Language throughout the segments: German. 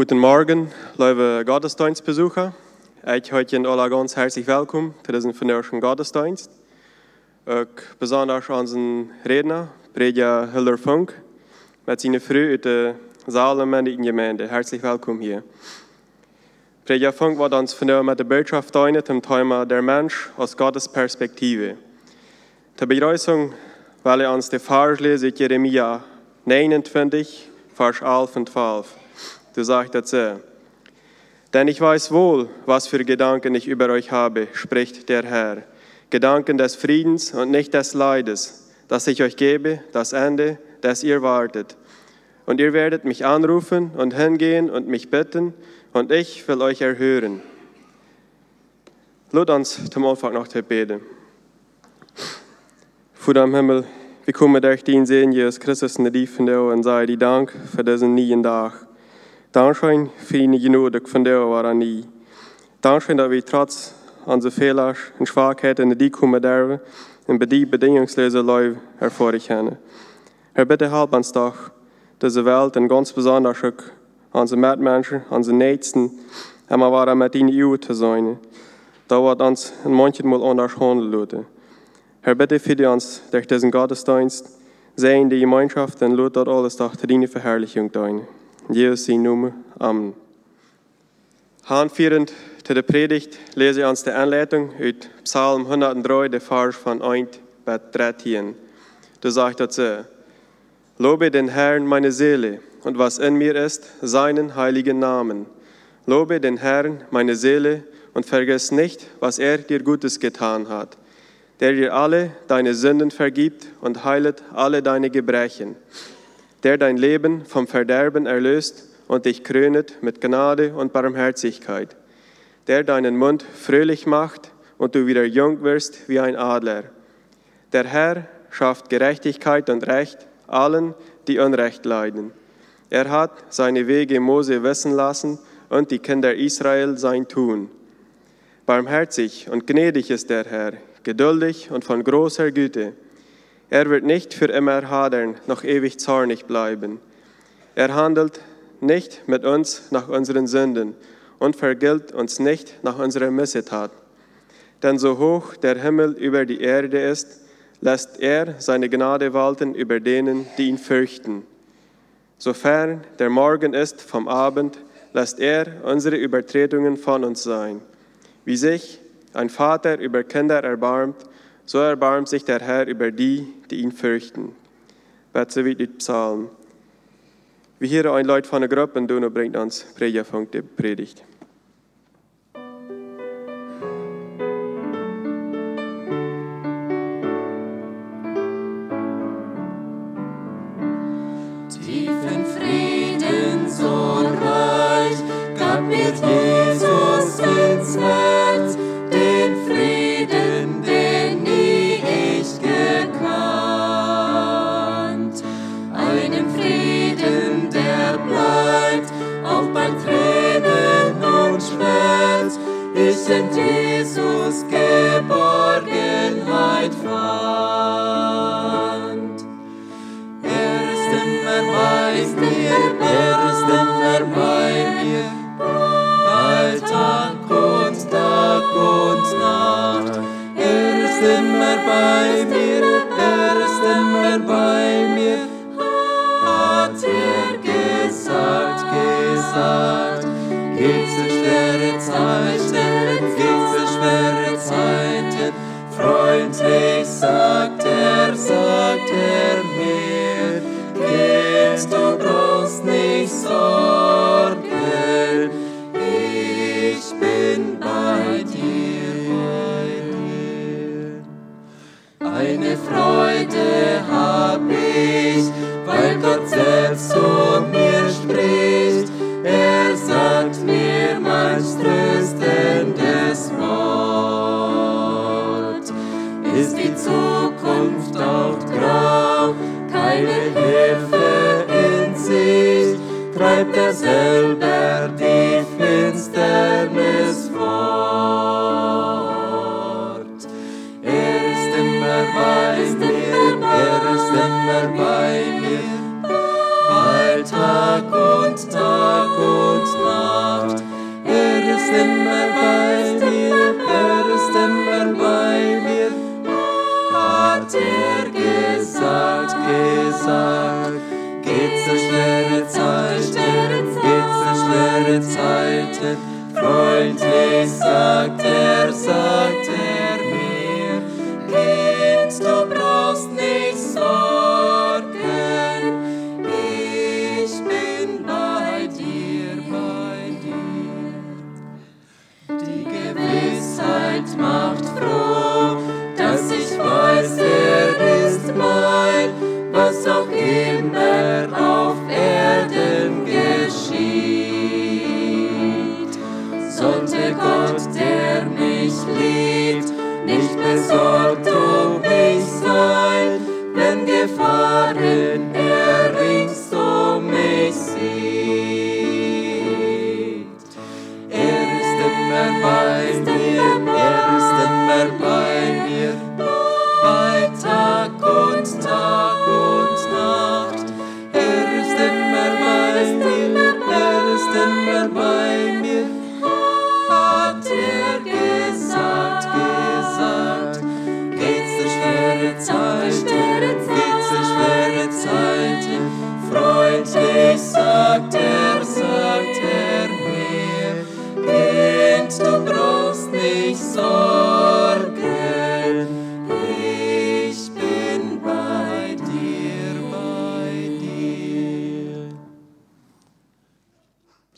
Guten Morgen, liebe Gottesdienstbesucher. Ich heute Ihnen alle ganz herzlich willkommen zu diesem vandaagse Gottesdienst. Ook besonders unseren Redner, Predja Hiller Funk, mit seiner Frau uit de Zalen in de Gemeinde. Herzlich willkommen hier. Predja Funk wird uns vandaag mit der Botschaft dienen zum Thema der Mensch aus Gottes Perspektive. Zur Begrüßung will er uns die Vers lesen, Jeremia 29, Vers 11 und 12. Du sagst dazu, denn ich weiß wohl, was für Gedanken ich über euch habe, spricht der Herr. Gedanken des Friedens und nicht des Leides, das ich euch gebe, das Ende, das ihr wartet. Und ihr werdet mich anrufen und hingehen und mich bitten, und ich will euch erhören. Lass uns zum Anfang noch beten. Vater im Himmel, wir kommen durch den Sehen Jesus Christus in die Tiefen und sei dir Dank für diesen neuen Tag. Dankeschön für die Genade von dir, war nie. Dankeschön, dass wir trotz unserer Fehler und Schwachheiten in die kommen dürfen und bei die bedingungslose Leben hervorkehren. Herr, bitte help uns doch, diese Welt und ganz besonders unsere Mitmenschen, unsere Nächsten, immer weiter mit ihnen EU zu sein. Da wird uns in manchen Mal anders handeln lassen. Herr, bitte für uns durch diesen Gottesdienst, sehen die Gemeinschaft und lasst dort alles durch deine Verherrlichung dein. In Jesus sein Namen. Amen. Handführend zu der Predigt lese ich uns die Anleitung aus Psalm 103, der Vers von 1 bis 13. Du sagst dazu, Lobe den Herrn meine Seele und was in mir ist, seinen heiligen Namen. Lobe den Herrn meine Seele und vergiss nicht, was er dir Gutes getan hat, der dir alle deine Sünden vergibt und heilet alle deine Gebrechen, der dein Leben vom Verderben erlöst und dich krönet mit Gnade und Barmherzigkeit, der deinen Mund fröhlich macht und du wieder jung wirst wie ein Adler. Der Herr schafft Gerechtigkeit und Recht allen, die Unrecht leiden. Er hat seine Wege Mose wissen lassen und die Kinder Israel sein Tun. Barmherzig und gnädig ist der Herr, geduldig und von großer Güte. Er wird nicht für immer hadern, noch ewig zornig bleiben. Er handelt nicht mit uns nach unseren Sünden und vergilt uns nicht nach unserer Missetat. Denn so hoch der Himmel über die Erde ist, lässt er seine Gnade walten über denen, die ihn fürchten. Sofern der Morgen ist vom Abend, lässt er unsere Übertretungen von uns sein. Wie sich ein Vater über Kinder erbarmt, so erbarmt sich der Herr über die, die ihn fürchten. Bete wie die Psalm. Wir hier ein Leut von der Gruppe und du bringt uns der Predigt. Tiefen Frieden so reich gab mir Jesus ins Herz, Jesus Geborgenheit fand. Er ist immer bei mir, er ist immer bei mir, Alltag und Tag und Nacht. Er ist immer bei mir, er ist immer bei mir, hat er gesagt, gesagt. Geht's durch schwere Zeiten, freundlich sagt er, sagt er mir, gehst du brauchst nicht sorgen, ich bin bei dir, bei dir. Eine Freude hab ich, weil Gott selbst zu mir spricht. Er sagt mir mein tröstendes Wort. Ist die Zukunft oft grau, keine Hilfe in Sicht, treibt er selber die Finsternis. Er ist immer bei mir, er ist immer bei mir, gesagt. Geht so schwere Zeiten, geht so schwere Zeiten. Freundlich sagt er, sagt er Erden geschieht. Sollte Gott, der mich liebt, nicht besorgt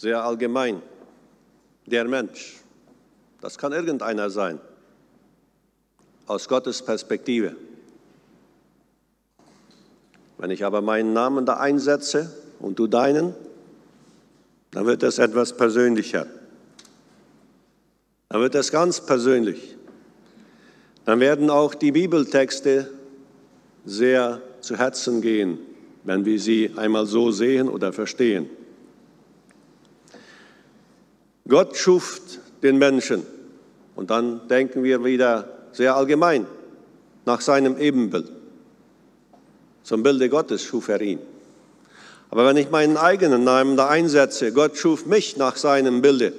Sehr allgemein. Der Mensch. Das kann irgendeiner sein. Aus Gottes Perspektive. Wenn ich aber meinen Namen da einsetze und du deinen, dann wird es etwas persönlicher. Dann wird es ganz persönlich. Dann werden auch die Bibeltexte sehr zu Herzen gehen, wenn wir sie einmal so sehen oder verstehen. Gott schuf den Menschen und dann denken wir wieder sehr allgemein nach seinem Ebenbild. Zum Bilde Gottes schuf er ihn. Aber wenn ich meinen eigenen Namen da einsetze, Gott schuf mich nach seinem Bilde,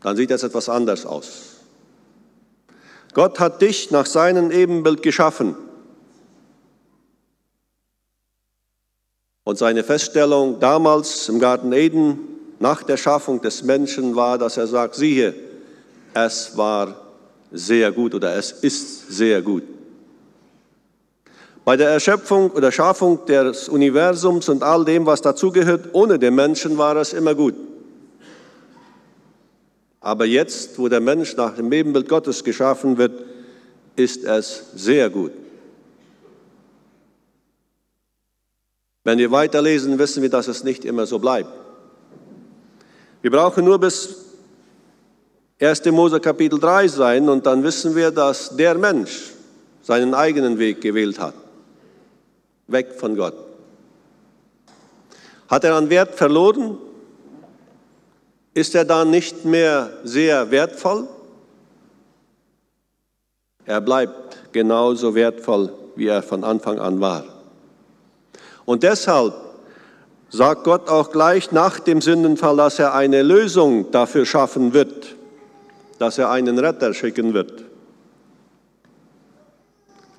dann sieht das etwas anders aus. Gott hat dich nach seinem Ebenbild geschaffen. Und seine Feststellung damals im Garten Eden nach der Schaffung des Menschen war, dass er sagt, siehe, es war sehr gut oder es ist sehr gut. Bei der Erschöpfung oder Schaffung des Universums und all dem, was dazugehört, ohne den Menschen war es immer gut. Aber jetzt, wo der Mensch nach dem Ebenbild Gottes geschaffen wird, ist es sehr gut. Wenn wir weiterlesen, wissen wir, dass es nicht immer so bleibt. Wir brauchen nur bis 1. Mose Kapitel 3 sein und dann wissen wir, dass der Mensch seinen eigenen Weg gewählt hat, weg von Gott. Hat er an Wert verloren? Ist er dann nicht mehr sehr wertvoll? Er bleibt genauso wertvoll, wie er von Anfang an war. Und deshalb sagt Gott auch gleich nach dem Sündenfall, dass er eine Lösung dafür schaffen wird, dass er einen Retter schicken wird.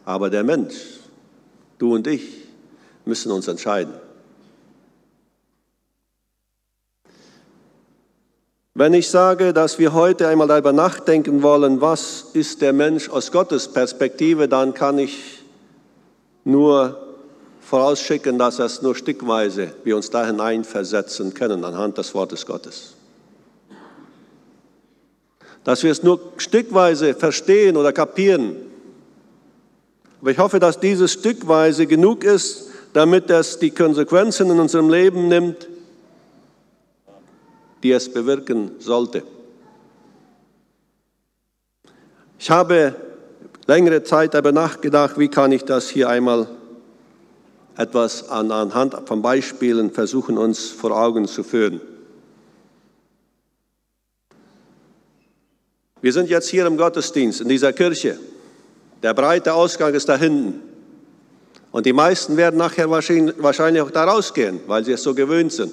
Aber der Mensch, du und ich, müssen uns entscheiden. Wenn ich sage, dass wir heute einmal darüber nachdenken wollen, was ist der Mensch aus Gottes Perspektive, dann kann ich nur vorausschicken, dass es nur stückweise wir uns da hineinversetzen können anhand des Wortes Gottes. Dass wir es nur stückweise verstehen oder kapieren. Aber ich hoffe, dass dieses stückweise genug ist, damit es die Konsequenzen in unserem Leben nimmt, die es bewirken sollte. Ich habe längere Zeit darüber nachgedacht, wie kann ich das hier einmal etwas anhand von Beispielen versuchen, uns vor Augen zu führen. Wir sind jetzt hier im Gottesdienst in dieser Kirche. Der breite Ausgang ist da hinten. Und die meisten werden nachher wahrscheinlich auch da rausgehen, weil sie es so gewöhnt sind.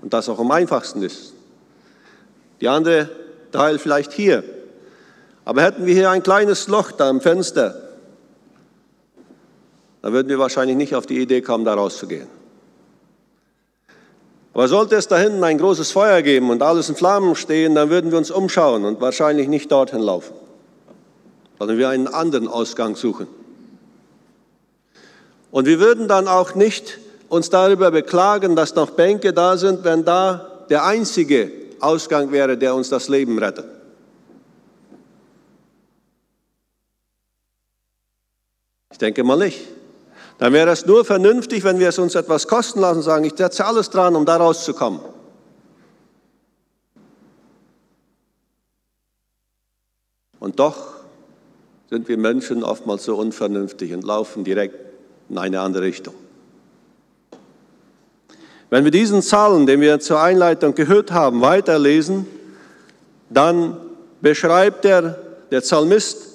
Und das auch am einfachsten ist. Die andere Teil vielleicht hier. Aber hätten wir hier ein kleines Loch da am Fenster, dann würden wir wahrscheinlich nicht auf die Idee kommen, da rauszugehen. Aber sollte es da hinten ein großes Feuer geben und alles in Flammen stehen, dann würden wir uns umschauen und wahrscheinlich nicht dorthin laufen, sondern wir einen anderen Ausgang suchen. Und wir würden dann auch nicht uns darüber beklagen, dass noch Bänke da sind, wenn da der einzige Ausgang wäre, der uns das Leben rettet. Ich denke mal nicht. Dann wäre es nur vernünftig, wenn wir es uns etwas kosten lassen und sagen, ich setze alles dran, um da rauszukommen. Und doch sind wir Menschen oftmals so unvernünftig und laufen direkt in eine andere Richtung. Wenn wir diesen Psalm, den wir zur Einleitung gehört haben, weiterlesen, dann beschreibt er, der Psalmist,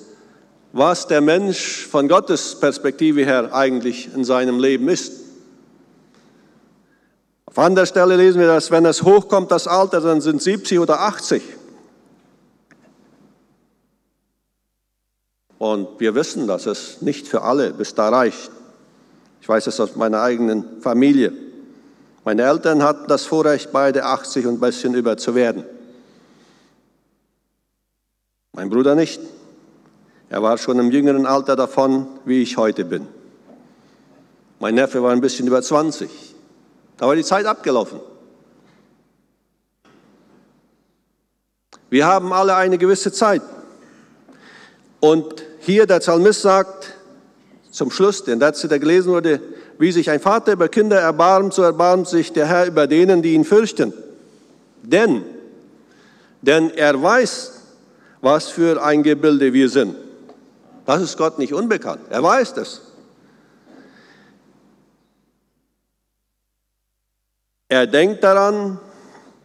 was der Mensch von Gottes Perspektive her eigentlich in seinem Leben ist. Auf anderer Stelle lesen wir, dass wenn es hochkommt, das Alter, dann sind 70 oder 80. Und wir wissen, dass es nicht für alle bis da reicht. Ich weiß es aus meiner eigenen Familie. Meine Eltern hatten das Vorrecht, beide 80 und ein bisschen über zu werden. Mein Bruder nicht. Er war schon im jüngeren Alter davon, wie ich heute bin. Mein Neffe war ein bisschen über 20. Da war die Zeit abgelaufen. Wir haben alle eine gewisse Zeit. Und hier der Psalmist sagt zum Schluss, den letzte, der gelesen wurde, wie sich ein Vater über Kinder erbarmt, so erbarmt sich der Herr über denen, die ihn fürchten. Denn, denn er weiß, was für ein Gebilde wir sind. Das ist Gott nicht unbekannt. Er weiß das. Er denkt daran,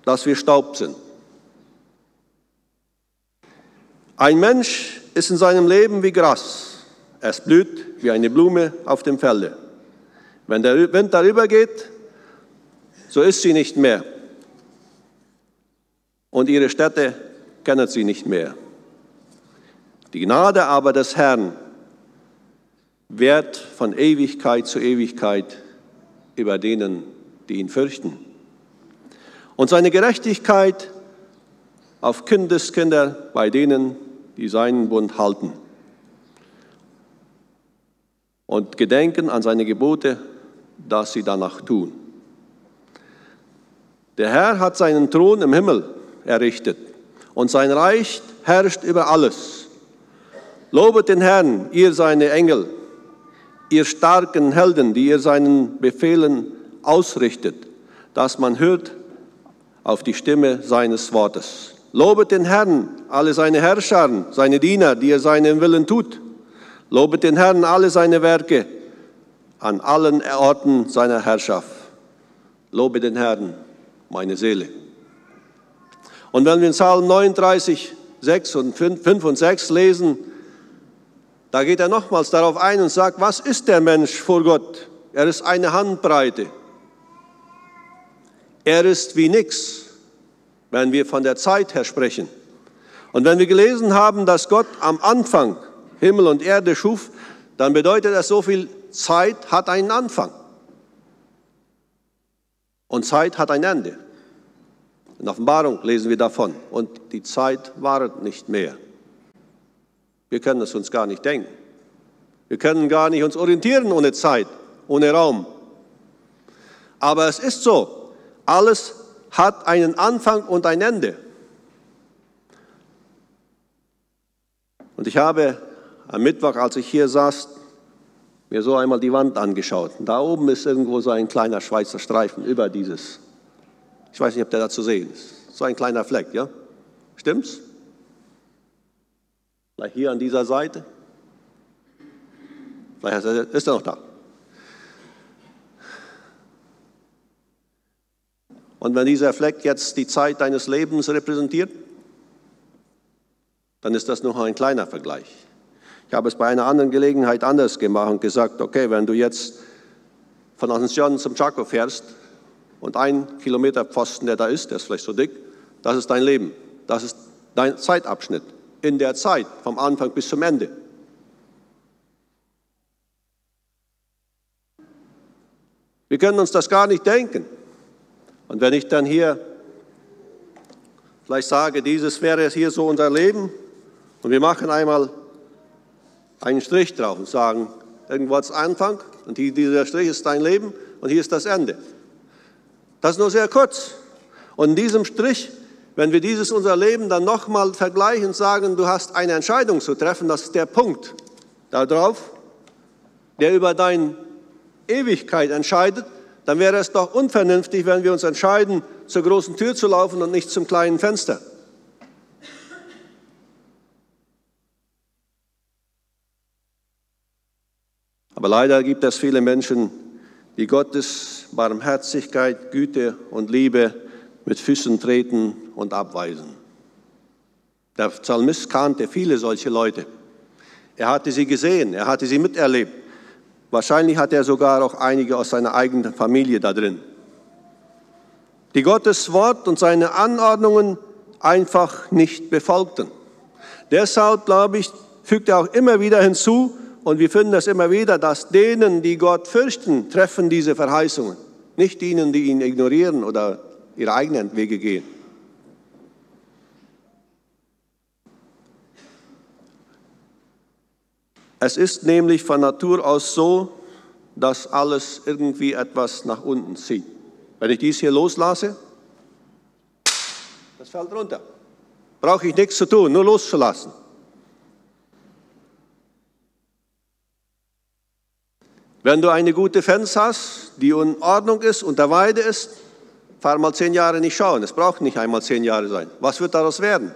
dass wir Staub sind. Ein Mensch ist in seinem Leben wie Gras. Es blüht wie eine Blume auf dem Felde. Wenn der Wind darüber geht, so ist sie nicht mehr. Und ihre Städte kennen sie nicht mehr. Die Gnade aber des Herrn währt von Ewigkeit zu Ewigkeit über denen, die ihn fürchten. Und seine Gerechtigkeit auf Kindeskinder bei denen, die seinen Bund halten und gedenken an seine Gebote dass sie danach tun. Der Herr hat seinen Thron im Himmel errichtet und sein Reich herrscht über alles. Lobet den Herrn, ihr seine Engel, ihr starken Helden, die ihr seinen Befehlen ausrichtet, dass man hört auf die Stimme seines Wortes. Lobet den Herrn, alle seine Herrscher, seine Diener, die er seinen Willen tut. Lobet den Herrn, alle seine Werke, an allen Orten seiner Herrschaft. Lobe den Herrn, meine Seele. Und wenn wir in Psalm 39, 6 und 5 und 6 lesen, da geht er nochmals darauf ein und sagt, was ist der Mensch vor Gott? Er ist eine Handbreite. Er ist wie nichts, wenn wir von der Zeit her sprechen. Und wenn wir gelesen haben, dass Gott am Anfang Himmel und Erde schuf, dann bedeutet das so viel Zeit hat einen Anfang und Zeit hat ein Ende. In Offenbarung lesen wir davon. Und die Zeit wartet nicht mehr. Wir können es uns gar nicht denken. Wir können gar nicht uns orientieren ohne Zeit, ohne Raum. Aber es ist so, alles hat einen Anfang und ein Ende. Und ich habe am Mittwoch, als ich hier saß, mir so einmal die Wand angeschaut. Und da oben ist irgendwo so ein kleiner Schweizer Streifen über dieses. Ich weiß nicht, ob der da zu sehen ist. So ein kleiner Fleck, ja? Stimmt's? Vielleicht hier an dieser Seite. Vielleicht ist er noch da. Und wenn dieser Fleck jetzt die Zeit deines Lebens repräsentiert, dann ist das noch ein kleiner Vergleich. Ich habe es bei einer anderen Gelegenheit anders gemacht und gesagt, okay, wenn du jetzt von Asunción zum Chaco fährst und ein Kilometer Pfosten, der da ist, der ist vielleicht so dick, das ist dein Leben, das ist dein Zeitabschnitt. In der Zeit, vom Anfang bis zum Ende. Wir können uns das gar nicht denken. Und wenn ich dann hier vielleicht sage, dieses wäre hier so unser Leben und wir machen einmal einen Strich drauf und sagen, irgendwo es Anfang und dieser Strich ist dein Leben und hier ist das Ende. Das ist nur sehr kurz. Und in diesem Strich, wenn wir dieses unser Leben dann nochmal vergleichen und sagen, du hast eine Entscheidung zu treffen, das ist der Punkt darauf, der über deine Ewigkeit entscheidet, dann wäre es doch unvernünftig, wenn wir uns entscheiden, zur großen Tür zu laufen und nicht zum kleinen Fenster. Aber leider gibt es viele Menschen, die Gottes Barmherzigkeit, Güte und Liebe mit Füßen treten und abweisen. Der Psalmist kannte viele solche Leute. Er hatte sie gesehen, er hatte sie miterlebt. Wahrscheinlich hat er sogar auch einige aus seiner eigenen Familie da drin. Die Gottes Wort und seine Anordnungen einfach nicht befolgten. Deshalb, glaube ich, fügt er auch immer wieder hinzu, und wir finden es immer wieder, dass denen, die Gott fürchten, treffen diese Verheißungen. Nicht denen, die ihn ignorieren oder ihre eigenen Wege gehen. Es ist nämlich von Natur aus so, dass alles irgendwie etwas nach unten zieht. Wenn ich dies hier loslasse, das fällt runter. Brauche ich nichts zu tun, nur loszulassen. Wenn du eine gute Fans hast, die in Ordnung ist, unter Weide ist, fahr mal zehn Jahre nicht schauen. Es braucht nicht einmal zehn Jahre sein. Was wird daraus werden?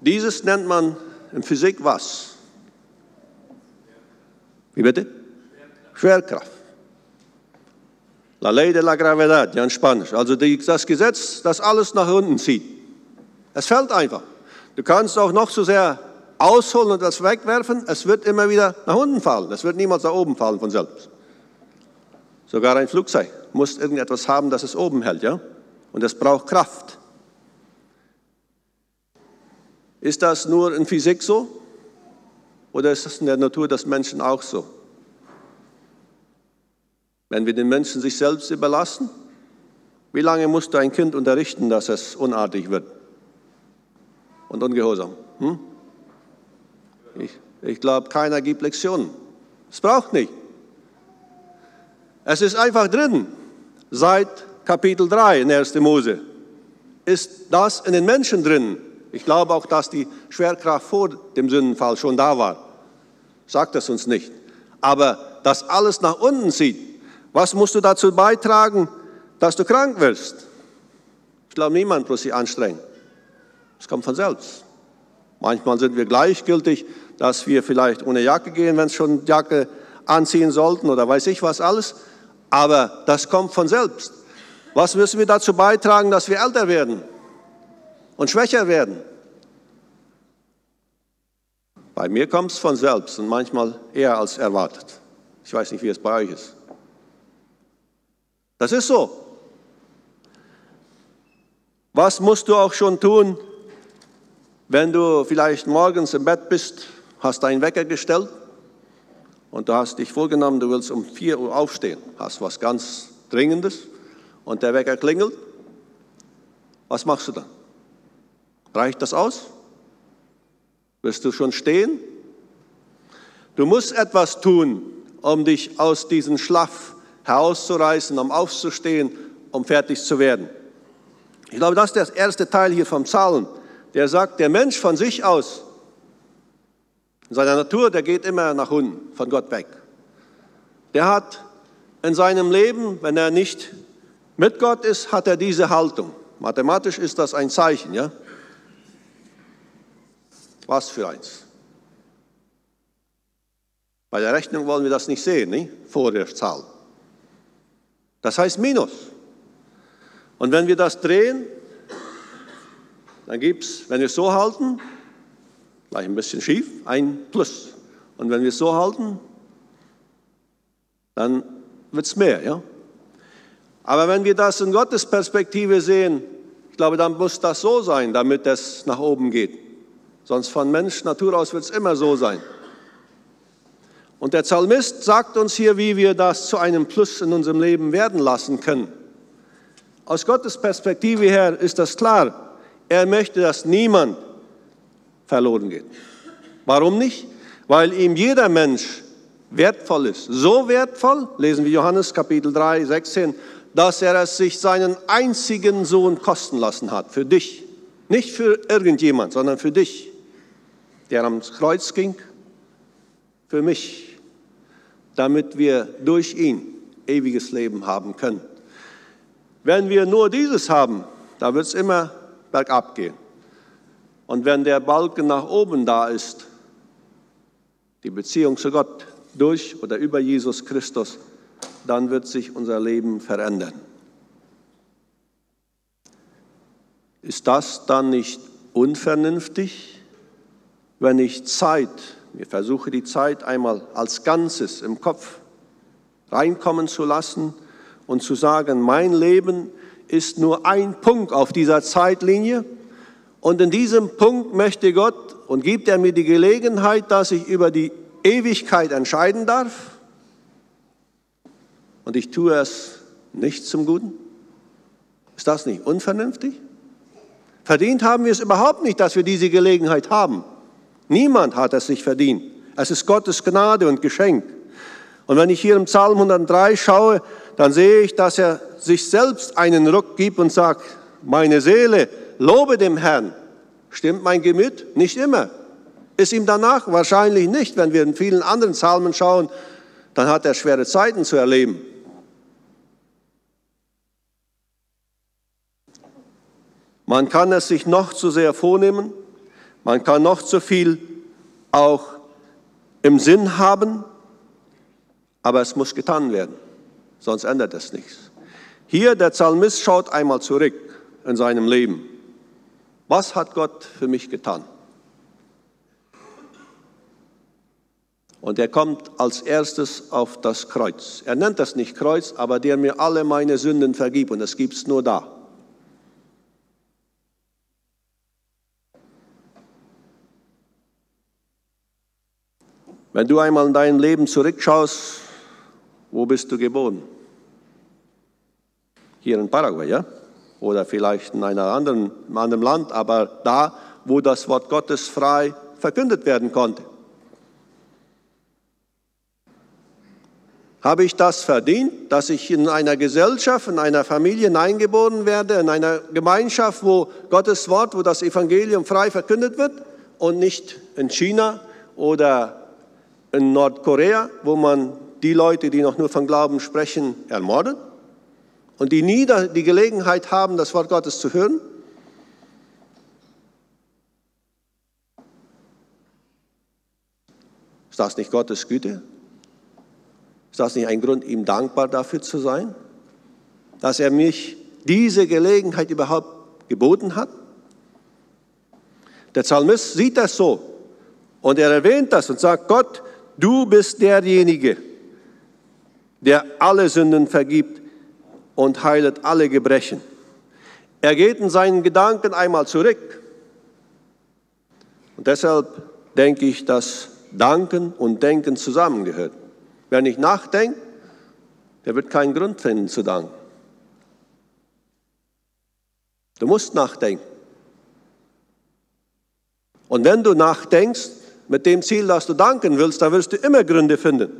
Dieses nennt man in Physik was? Wie bitte? Schwerkraft. La ley de la gravedad, ja in Spanisch. Also die, das Gesetz, das alles nach unten zieht. Es fällt einfach. Du kannst auch noch so sehr ausholen und das wegwerfen, es wird immer wieder nach unten fallen. Es wird niemals nach oben fallen von selbst. Sogar ein Flugzeug muss irgendetwas haben, das es oben hält, ja? Und es braucht Kraft. Ist das nur in Physik so? Oder ist das in der Natur des Menschen auch so? Wenn wir den Menschen sich selbst überlassen, wie lange musst du ein Kind unterrichten, dass es unartig wird und ungehorsam? Hm? Ich, ich glaube, keiner gibt Lektionen. Es braucht nicht. Es ist einfach drin. Seit Kapitel 3 in 1. Mose ist das in den Menschen drin. Ich glaube auch, dass die Schwerkraft vor dem Sündenfall schon da war. Sagt es uns nicht. Aber dass alles nach unten zieht, was musst du dazu beitragen, dass du krank wirst? Ich glaube, niemand muss sich anstrengen. Es kommt von selbst. Manchmal sind wir gleichgültig, dass wir vielleicht ohne Jacke gehen, wenn es schon Jacke anziehen sollten oder weiß ich was alles. Aber das kommt von selbst. Was müssen wir dazu beitragen, dass wir älter werden und schwächer werden? Bei mir kommt es von selbst und manchmal eher als erwartet. Ich weiß nicht, wie es bei euch ist. Das ist so. Was musst du auch schon tun, wenn du vielleicht morgens im Bett bist hast deinen Wecker gestellt und du hast dich vorgenommen, du willst um 4 Uhr aufstehen, hast was ganz Dringendes und der Wecker klingelt, was machst du dann? Reicht das aus? Wirst du schon stehen? Du musst etwas tun, um dich aus diesem Schlaf herauszureißen, um aufzustehen, um fertig zu werden. Ich glaube, das ist der erste Teil hier vom Psalm, der sagt, der Mensch von sich aus in seiner Natur, der geht immer nach unten, von Gott weg. Der hat in seinem Leben, wenn er nicht mit Gott ist, hat er diese Haltung. Mathematisch ist das ein Zeichen, ja? Was für eins? Bei der Rechnung wollen wir das nicht sehen, nicht? vor der Zahl. Das heißt Minus. Und wenn wir das drehen, dann gibt es, wenn wir es so halten, gleich ein bisschen schief, ein Plus. Und wenn wir es so halten, dann wird es mehr. Ja? Aber wenn wir das in Gottes Perspektive sehen, ich glaube, dann muss das so sein, damit es nach oben geht. Sonst von Mensch Natur aus wird es immer so sein. Und der Psalmist sagt uns hier, wie wir das zu einem Plus in unserem Leben werden lassen können. Aus Gottes Perspektive her ist das klar. Er möchte, dass niemand verloren geht. Warum nicht? Weil ihm jeder Mensch wertvoll ist. So wertvoll, lesen wir Johannes Kapitel 3, 16, dass er es sich seinen einzigen Sohn kosten lassen hat, für dich. Nicht für irgendjemand, sondern für dich, der am Kreuz ging, für mich, damit wir durch ihn ewiges Leben haben können. Wenn wir nur dieses haben, da wird es immer bergab gehen. Und wenn der Balken nach oben da ist, die Beziehung zu Gott durch oder über Jesus Christus, dann wird sich unser Leben verändern. Ist das dann nicht unvernünftig, wenn ich Zeit, ich versuche die Zeit einmal als Ganzes im Kopf reinkommen zu lassen und zu sagen, mein Leben ist nur ein Punkt auf dieser Zeitlinie und in diesem Punkt möchte Gott und gibt er mir die Gelegenheit, dass ich über die Ewigkeit entscheiden darf und ich tue es nicht zum Guten? Ist das nicht unvernünftig? Verdient haben wir es überhaupt nicht, dass wir diese Gelegenheit haben. Niemand hat es sich verdient. Es ist Gottes Gnade und Geschenk. Und wenn ich hier im Psalm 103 schaue, dann sehe ich, dass er sich selbst einen Ruck gibt und sagt, meine Seele, lobe dem Herrn. Stimmt mein Gemüt? Nicht immer. Ist ihm danach? Wahrscheinlich nicht. Wenn wir in vielen anderen Psalmen schauen, dann hat er schwere Zeiten zu erleben. Man kann es sich noch zu sehr vornehmen, man kann noch zu viel auch im Sinn haben, aber es muss getan werden, sonst ändert es nichts. Hier der Psalmist schaut einmal zurück in seinem Leben. Was hat Gott für mich getan? Und er kommt als erstes auf das Kreuz. Er nennt das nicht Kreuz, aber der mir alle meine Sünden vergibt und es gibt es nur da. Wenn du einmal in dein Leben zurückschaust, wo bist du geboren? Hier in Paraguay, ja? Oder vielleicht in einer anderen, in einem Land, aber da, wo das Wort Gottes frei verkündet werden konnte. Habe ich das verdient, dass ich in einer Gesellschaft, in einer Familie hineingeboren werde, in einer Gemeinschaft, wo Gottes Wort, wo das Evangelium frei verkündet wird und nicht in China oder in Nordkorea, wo man die Leute, die noch nur von Glauben sprechen, ermordet und die nie die Gelegenheit haben, das Wort Gottes zu hören? Ist das nicht Gottes Güte? Ist das nicht ein Grund, ihm dankbar dafür zu sein, dass er mich diese Gelegenheit überhaupt geboten hat? Der Psalmist sieht das so und er erwähnt das und sagt, Gott, Du bist derjenige, der alle Sünden vergibt und heilet alle Gebrechen. Er geht in seinen Gedanken einmal zurück. Und deshalb denke ich, dass Danken und Denken zusammengehört. Wer nicht nachdenkt, der wird keinen Grund finden zu danken. Du musst nachdenken. Und wenn du nachdenkst, mit dem Ziel, dass du danken willst, dann wirst du immer Gründe finden.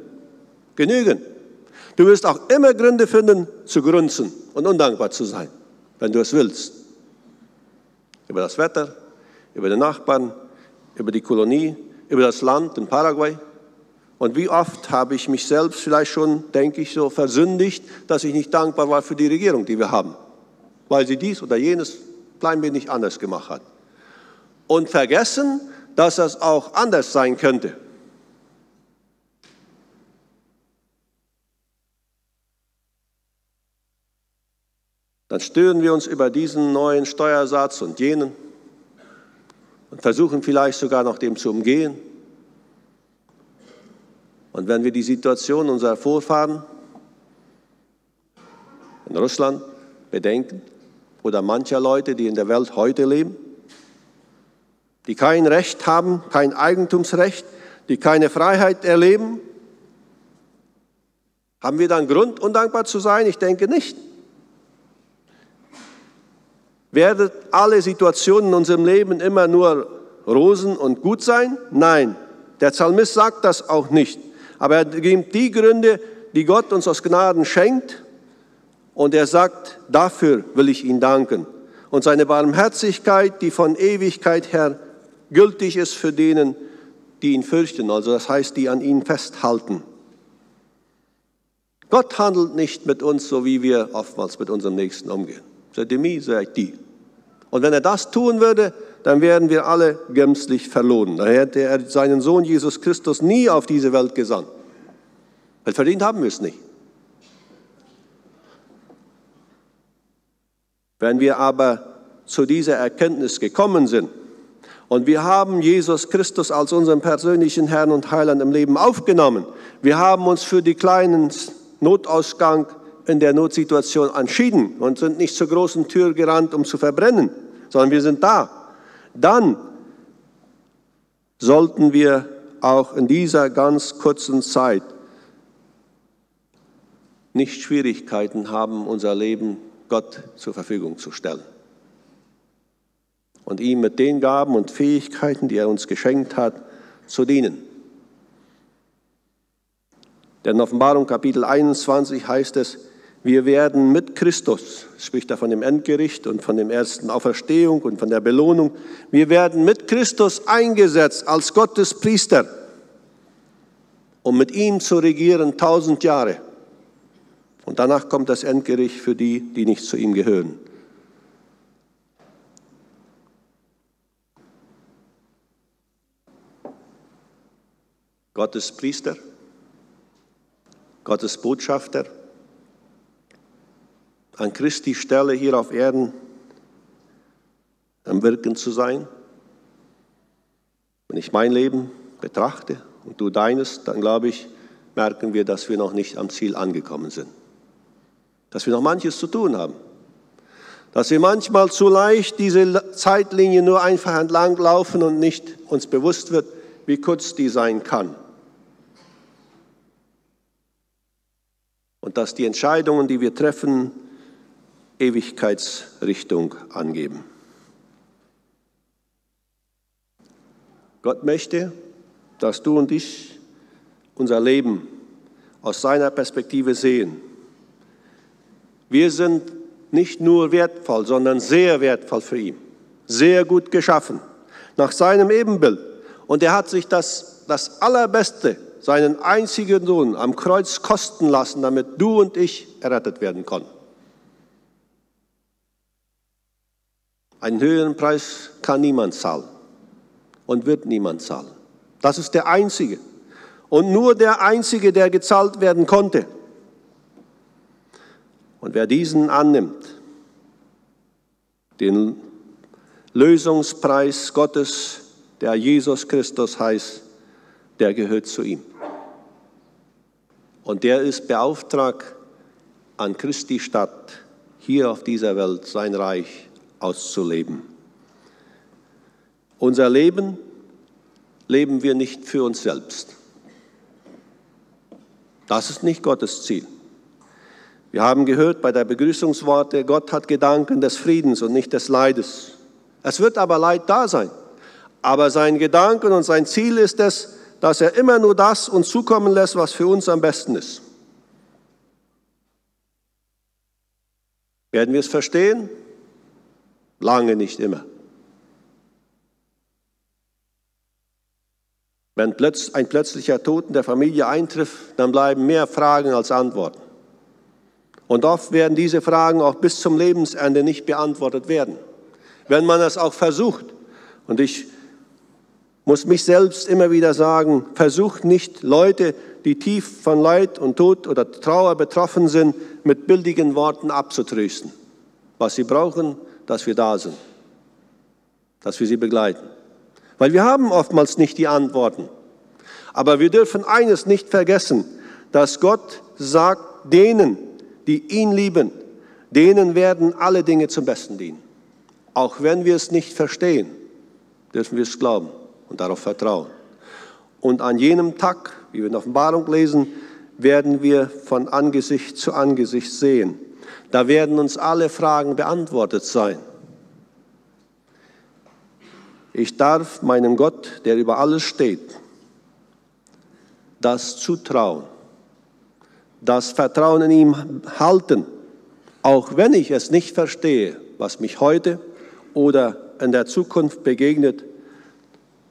Genügen. Du wirst auch immer Gründe finden, zu grunzen und undankbar zu sein, wenn du es willst. Über das Wetter, über den Nachbarn, über die Kolonie, über das Land in Paraguay. Und wie oft habe ich mich selbst vielleicht schon, denke ich, so versündigt, dass ich nicht dankbar war für die Regierung, die wir haben, weil sie dies oder jenes klein wenig anders gemacht hat. Und vergessen, dass das auch anders sein könnte. Dann stören wir uns über diesen neuen Steuersatz und jenen und versuchen vielleicht sogar noch dem zu umgehen. Und wenn wir die Situation unserer Vorfahren in Russland bedenken oder mancher Leute, die in der Welt heute leben, die kein Recht haben, kein Eigentumsrecht, die keine Freiheit erleben? Haben wir dann Grund, undankbar zu sein? Ich denke nicht. Werden alle Situationen in unserem Leben immer nur Rosen und gut sein? Nein, der Psalmist sagt das auch nicht. Aber er gibt die Gründe, die Gott uns aus Gnaden schenkt. Und er sagt, dafür will ich ihn danken. Und seine Barmherzigkeit, die von Ewigkeit her gültig ist für denen, die ihn fürchten, also das heißt, die an ihn festhalten. Gott handelt nicht mit uns, so wie wir oftmals mit unserem Nächsten umgehen. C'est demi, c'est die. Und wenn er das tun würde, dann wären wir alle gänzlich verloren. Da hätte er seinen Sohn Jesus Christus nie auf diese Welt gesandt. Weil verdient haben wir es nicht. Wenn wir aber zu dieser Erkenntnis gekommen sind und wir haben Jesus Christus als unseren persönlichen Herrn und Heiland im Leben aufgenommen, wir haben uns für die kleinen Notausgang in der Notsituation entschieden und sind nicht zur großen Tür gerannt, um zu verbrennen, sondern wir sind da. Dann sollten wir auch in dieser ganz kurzen Zeit nicht Schwierigkeiten haben, unser Leben Gott zur Verfügung zu stellen. Und ihm mit den Gaben und Fähigkeiten, die er uns geschenkt hat, zu dienen. Denn in Offenbarung Kapitel 21 heißt es, wir werden mit Christus, spricht er von dem Endgericht und von der ersten Auferstehung und von der Belohnung, wir werden mit Christus eingesetzt als Gottes Priester, um mit ihm zu regieren tausend Jahre. Und danach kommt das Endgericht für die, die nicht zu ihm gehören. Gottes Priester, Gottes Botschafter, an Christi Stelle hier auf Erden am Wirken zu sein. Wenn ich mein Leben betrachte und du deines, dann glaube ich, merken wir, dass wir noch nicht am Ziel angekommen sind dass wir noch manches zu tun haben. Dass wir manchmal zu leicht diese Zeitlinie nur einfach entlang laufen und nicht uns bewusst wird, wie kurz die sein kann. Und dass die Entscheidungen, die wir treffen, Ewigkeitsrichtung angeben. Gott möchte, dass du und ich unser Leben aus seiner Perspektive sehen wir sind nicht nur wertvoll, sondern sehr wertvoll für ihn. Sehr gut geschaffen, nach seinem Ebenbild. Und er hat sich das, das Allerbeste, seinen einzigen Sohn, am Kreuz kosten lassen, damit du und ich errettet werden konnten. Einen höheren Preis kann niemand zahlen und wird niemand zahlen. Das ist der einzige. Und nur der einzige, der gezahlt werden konnte. Und wer diesen annimmt, den Lösungspreis Gottes, der Jesus Christus heißt, der gehört zu ihm. Und der ist beauftragt, an Christi Stadt hier auf dieser Welt sein Reich auszuleben. Unser Leben leben wir nicht für uns selbst. Das ist nicht Gottes Ziel. Wir haben gehört bei der Begrüßungsworte, Gott hat Gedanken des Friedens und nicht des Leides. Es wird aber Leid da sein. Aber sein Gedanken und sein Ziel ist es, dass er immer nur das uns zukommen lässt, was für uns am besten ist. Werden wir es verstehen? Lange nicht immer. Wenn ein plötzlicher Tod in der Familie eintrifft, dann bleiben mehr Fragen als Antworten. Und oft werden diese Fragen auch bis zum Lebensende nicht beantwortet werden. Wenn man es auch versucht, und ich muss mich selbst immer wieder sagen, versucht nicht Leute, die tief von Leid und Tod oder Trauer betroffen sind, mit billigen Worten abzutrösten. Was sie brauchen, dass wir da sind, dass wir sie begleiten. Weil wir haben oftmals nicht die Antworten. Aber wir dürfen eines nicht vergessen, dass Gott sagt, denen, die ihn lieben, denen werden alle Dinge zum Besten dienen. Auch wenn wir es nicht verstehen, dürfen wir es glauben und darauf vertrauen. Und an jenem Tag, wie wir in der Offenbarung lesen, werden wir von Angesicht zu Angesicht sehen. Da werden uns alle Fragen beantwortet sein. Ich darf meinem Gott, der über alles steht, das zutrauen, das Vertrauen in ihm halten, auch wenn ich es nicht verstehe, was mich heute oder in der Zukunft begegnet,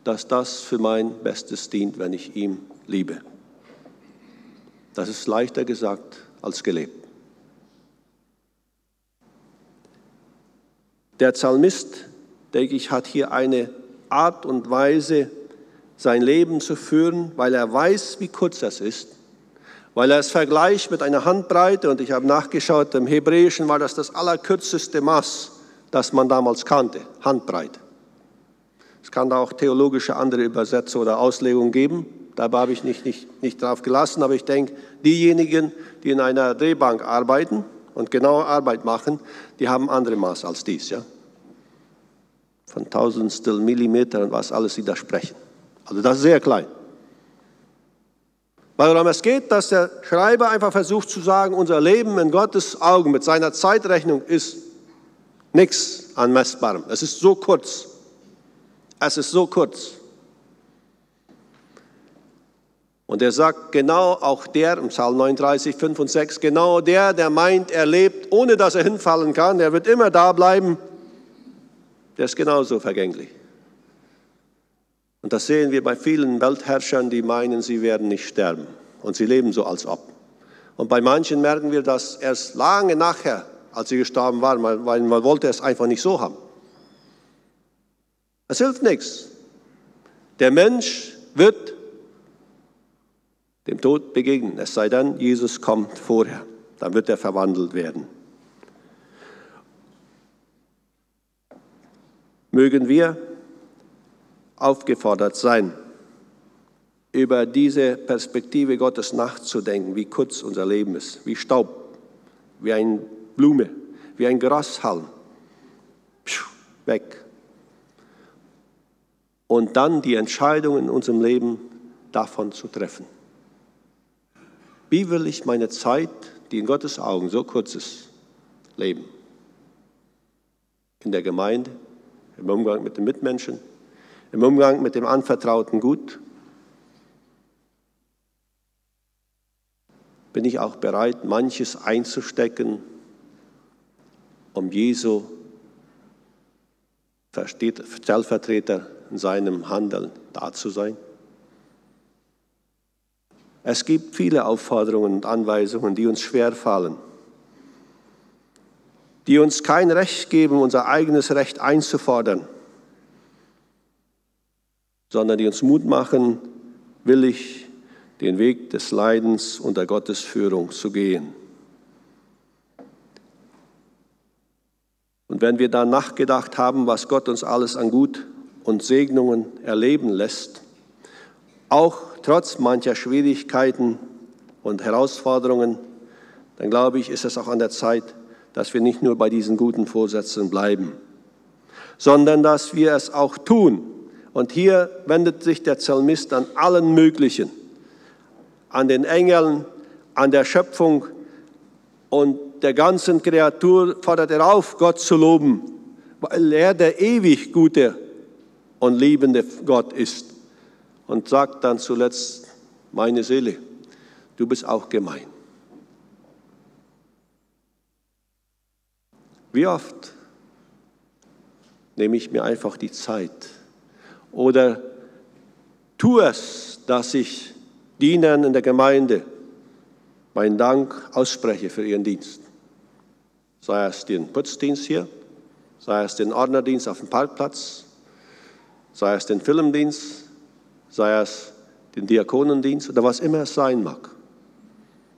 dass das für mein Bestes dient, wenn ich ihm liebe. Das ist leichter gesagt als gelebt. Der Psalmist, denke ich, hat hier eine Art und Weise, sein Leben zu führen, weil er weiß, wie kurz es ist, weil er es vergleicht mit einer Handbreite und ich habe nachgeschaut, im Hebräischen war das das allerkürzeste Maß, das man damals kannte, Handbreite. Es kann da auch theologische andere Übersetzungen oder Auslegungen geben, dabei habe ich nicht, nicht, nicht drauf gelassen, aber ich denke, diejenigen, die in einer Drehbank arbeiten und genaue Arbeit machen, die haben andere Maß als dies, ja. Von Tausendstel Millimeter und was alles widersprechen. Also das ist sehr klein. Warum es geht, dass der Schreiber einfach versucht zu sagen, unser Leben in Gottes Augen mit seiner Zeitrechnung ist nichts an Messbarem. Es ist so kurz. Es ist so kurz. Und er sagt genau auch der, im Psalm 39, 5 und 6, genau der, der meint, er lebt, ohne dass er hinfallen kann, der wird immer da bleiben, der ist genauso vergänglich. Und das sehen wir bei vielen Weltherrschern, die meinen, sie werden nicht sterben. Und sie leben so als ob. Und bei manchen merken wir das erst lange nachher, als sie gestorben waren, weil man wollte es einfach nicht so haben. Es hilft nichts. Der Mensch wird dem Tod begegnen, es sei denn, Jesus kommt vorher. Dann wird er verwandelt werden. Mögen wir aufgefordert sein, über diese Perspektive Gottes nachzudenken, wie kurz unser Leben ist, wie Staub, wie eine Blume, wie ein Grashalm. Weg. Und dann die Entscheidung in unserem Leben davon zu treffen. Wie will ich meine Zeit, die in Gottes Augen so kurz ist, leben? In der Gemeinde, im Umgang mit den Mitmenschen, im Umgang mit dem anvertrauten Gut? Bin ich auch bereit, manches einzustecken, um Jesu Stellvertreter in seinem Handeln da zu sein? Es gibt viele Aufforderungen und Anweisungen, die uns schwerfallen, die uns kein Recht geben, unser eigenes Recht einzufordern sondern die uns Mut machen, willig den Weg des Leidens unter Gottes Führung zu gehen. Und wenn wir dann nachgedacht haben, was Gott uns alles an Gut und Segnungen erleben lässt, auch trotz mancher Schwierigkeiten und Herausforderungen, dann glaube ich, ist es auch an der Zeit, dass wir nicht nur bei diesen guten Vorsätzen bleiben, sondern dass wir es auch tun, und hier wendet sich der Psalmist an allen möglichen, an den Engeln, an der Schöpfung. Und der ganzen Kreatur fordert er auf, Gott zu loben, weil er der ewig gute und liebende Gott ist. Und sagt dann zuletzt, meine Seele, du bist auch gemein. Wie oft nehme ich mir einfach die Zeit, oder tu es, dass ich Dienern in der Gemeinde meinen Dank ausspreche für ihren Dienst. Sei es den Putzdienst hier, sei es den Ordnerdienst auf dem Parkplatz, sei es den Filmdienst, sei es den Diakonendienst oder was immer es sein mag.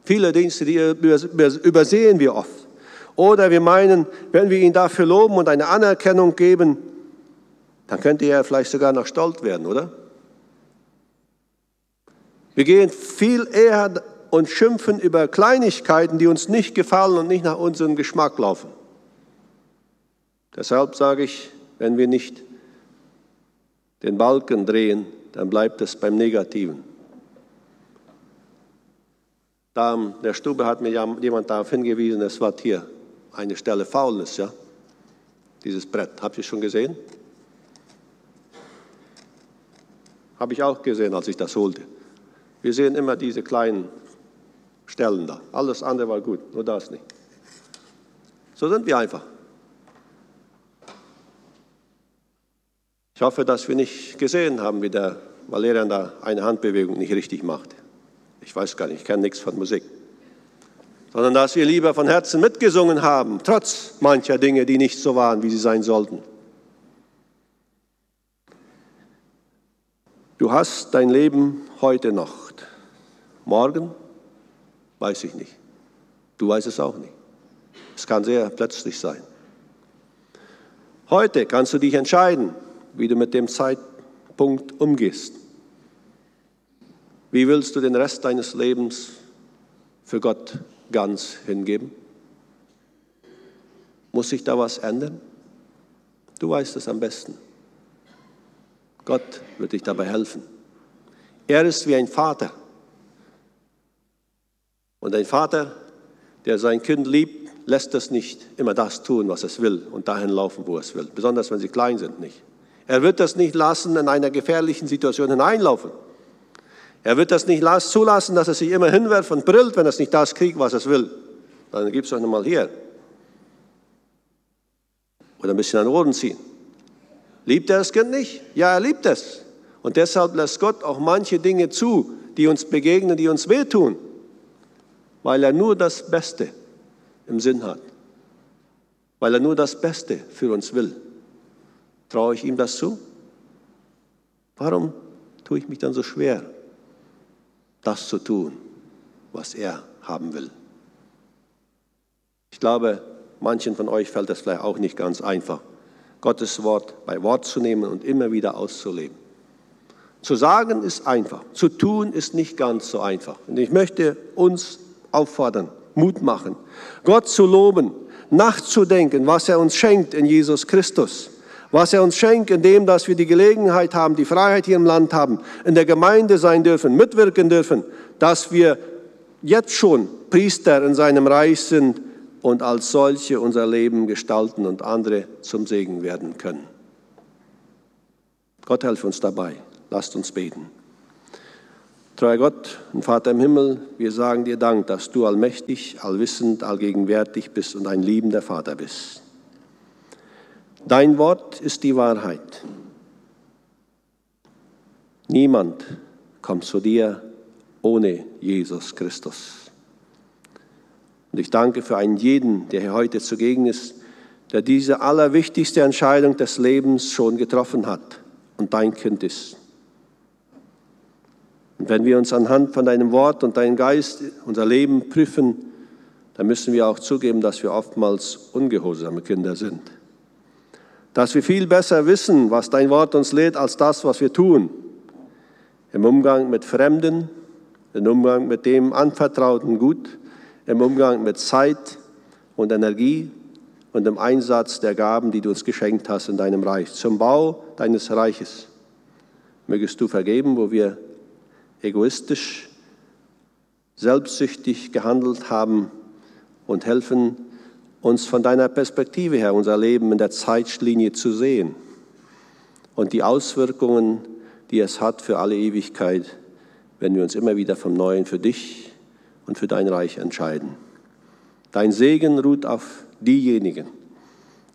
Viele Dienste, die übersehen wir oft. Oder wir meinen, wenn wir ihn dafür loben und eine Anerkennung geben, dann könnte er vielleicht sogar noch stolz werden, oder? Wir gehen viel eher und schimpfen über Kleinigkeiten, die uns nicht gefallen und nicht nach unserem Geschmack laufen. Deshalb sage ich, wenn wir nicht den Balken drehen, dann bleibt es beim Negativen. Da in der Stube hat mir jemand darauf hingewiesen, es war hier eine Stelle Faulnis, ja. Dieses Brett, habt ihr schon gesehen? Habe ich auch gesehen, als ich das holte. Wir sehen immer diese kleinen Stellen da. Alles andere war gut, nur das nicht. So sind wir einfach. Ich hoffe, dass wir nicht gesehen haben, wie der Valerian da eine Handbewegung nicht richtig macht. Ich weiß gar nicht, ich kenne nichts von Musik. Sondern dass wir lieber von Herzen mitgesungen haben, trotz mancher Dinge, die nicht so waren, wie sie sein sollten. Du hast dein Leben heute noch. Morgen weiß ich nicht. Du weißt es auch nicht. Es kann sehr plötzlich sein. Heute kannst du dich entscheiden, wie du mit dem Zeitpunkt umgehst. Wie willst du den Rest deines Lebens für Gott ganz hingeben? Muss sich da was ändern? Du weißt es am besten. Gott wird dich dabei helfen. Er ist wie ein Vater. Und ein Vater, der sein Kind liebt, lässt es nicht immer das tun, was es will und dahin laufen, wo es will. Besonders wenn sie klein sind, nicht. Er wird das nicht lassen, in einer gefährlichen Situation hineinlaufen. Er wird das nicht zulassen, dass es sich immer hinwirft und brillt, wenn es nicht das kriegt, was es will. Dann gib es doch nochmal hier. Oder ein bisschen an den Ohren ziehen. Liebt er das Kind nicht? Ja, er liebt es. Und deshalb lässt Gott auch manche Dinge zu, die uns begegnen, die uns wehtun, weil er nur das Beste im Sinn hat, weil er nur das Beste für uns will. Traue ich ihm das zu? Warum tue ich mich dann so schwer, das zu tun, was er haben will? Ich glaube, manchen von euch fällt das vielleicht auch nicht ganz einfach. Gottes Wort bei Wort zu nehmen und immer wieder auszuleben. Zu sagen ist einfach, zu tun ist nicht ganz so einfach. Und ich möchte uns auffordern, Mut machen, Gott zu loben, nachzudenken, was er uns schenkt in Jesus Christus. Was er uns schenkt, indem dass wir die Gelegenheit haben, die Freiheit hier im Land haben, in der Gemeinde sein dürfen, mitwirken dürfen, dass wir jetzt schon Priester in seinem Reich sind und als solche unser Leben gestalten und andere zum Segen werden können. Gott helfe uns dabei. Lasst uns beten. Treuer Gott und Vater im Himmel, wir sagen dir Dank, dass du allmächtig, allwissend, allgegenwärtig bist und ein liebender Vater bist. Dein Wort ist die Wahrheit. Niemand kommt zu dir ohne Jesus Christus. Und ich danke für einen jeden, der hier heute zugegen ist, der diese allerwichtigste Entscheidung des Lebens schon getroffen hat und dein Kind ist. Und wenn wir uns anhand von deinem Wort und deinem Geist unser Leben prüfen, dann müssen wir auch zugeben, dass wir oftmals ungehorsame Kinder sind. Dass wir viel besser wissen, was dein Wort uns lädt, als das, was wir tun. Im Umgang mit Fremden, im Umgang mit dem anvertrauten Gut, im Umgang mit Zeit und Energie und im Einsatz der Gaben, die du uns geschenkt hast in deinem Reich, zum Bau deines Reiches. Mögest du vergeben, wo wir egoistisch, selbstsüchtig gehandelt haben und helfen, uns von deiner Perspektive her unser Leben in der Zeitlinie zu sehen und die Auswirkungen, die es hat für alle Ewigkeit, wenn wir uns immer wieder vom Neuen für dich und für dein Reich entscheiden. Dein Segen ruht auf diejenigen,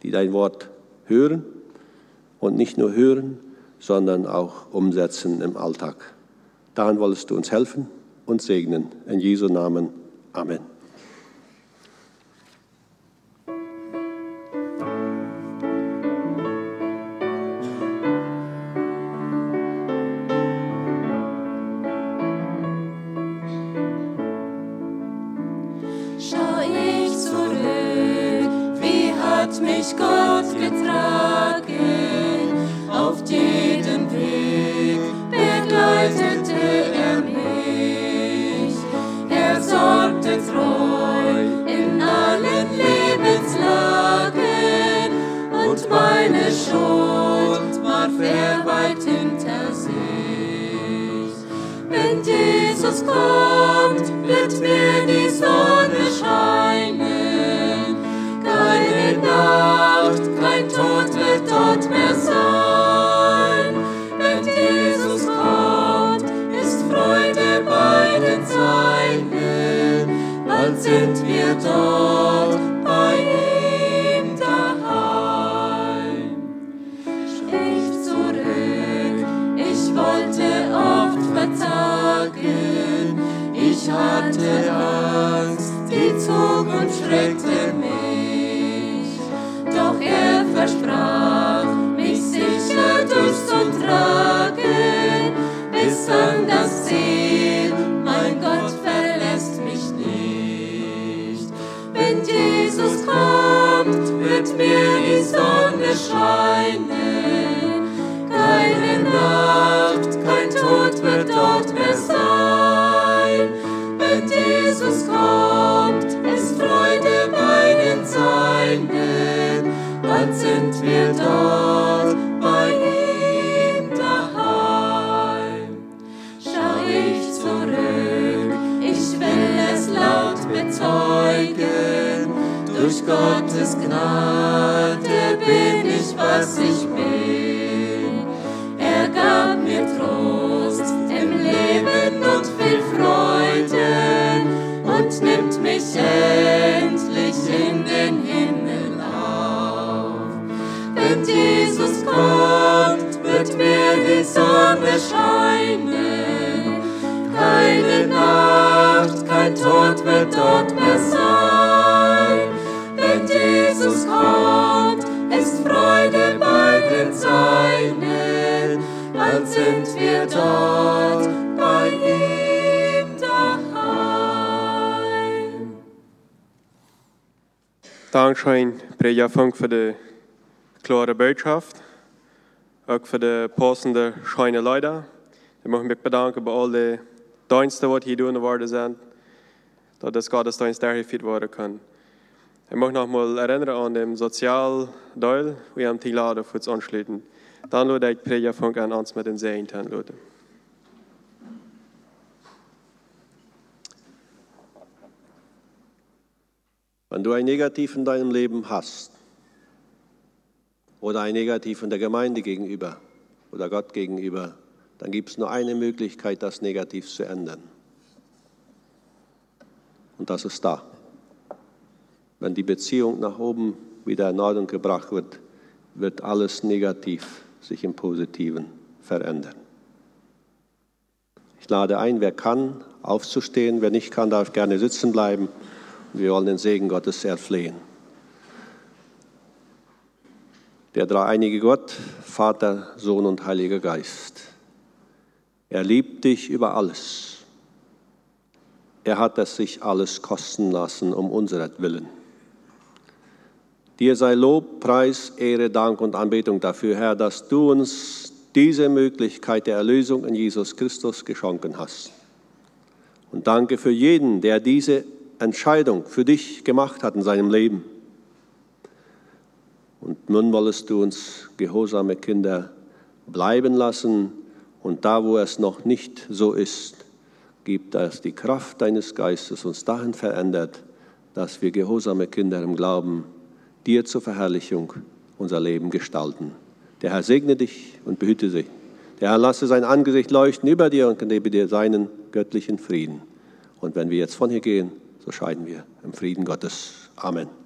die dein Wort hören und nicht nur hören, sondern auch umsetzen im Alltag. Daran wolltest du uns helfen und segnen. In Jesu Namen. Amen. Bald sind wir dort Sonne scheinen. Keine Nacht, kein Tod wird dort mehr sein. Wenn Jesus kommt, ist Freude bei den Seinen. Bald sind wir dort bei ihm daheim. Dankeschön, Preja Funk, für die klare Botschaft. Auch für die passende, schöne Leute. Ich möchte mich bedanken bei all den Diensten, die hier tun worden sind, dass das Gottesdienst dargeführt werden kann. Ich möchte noch mal erinnern an den Sozialteil, wir haben die Lade für uns anschließen. Dann würde ich Preja Funk an uns mit den Sehen tun, Leute. Wenn du ein Negativ in deinem Leben hast oder ein Negativ in der Gemeinde gegenüber oder Gott gegenüber, dann gibt es nur eine Möglichkeit, das Negativ zu ändern. Und das ist da. Wenn die Beziehung nach oben wieder in Ordnung gebracht wird, wird alles negativ sich im Positiven verändern. Ich lade ein, wer kann, aufzustehen. Wer nicht kann, darf gerne sitzen bleiben. Wir wollen den Segen Gottes erflehen. Der dreieinige Gott, Vater, Sohn und Heiliger Geist. Er liebt dich über alles. Er hat es sich alles kosten lassen um unseretwillen. Dir sei Lob, Preis, Ehre, Dank und Anbetung dafür, Herr, dass du uns diese Möglichkeit der Erlösung in Jesus Christus geschenkt hast. Und danke für jeden, der diese Entscheidung für dich gemacht hat in seinem Leben. Und nun wolltest du uns gehorsame Kinder bleiben lassen. Und da, wo es noch nicht so ist, gibt es die Kraft deines Geistes uns dahin verändert, dass wir gehorsame Kinder im Glauben dir zur Verherrlichung unser Leben gestalten. Der Herr segne dich und behüte dich. Der Herr lasse sein Angesicht leuchten über dir und gebe dir seinen göttlichen Frieden. Und wenn wir jetzt von hier gehen, so scheiden wir im Frieden Gottes. Amen.